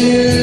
you.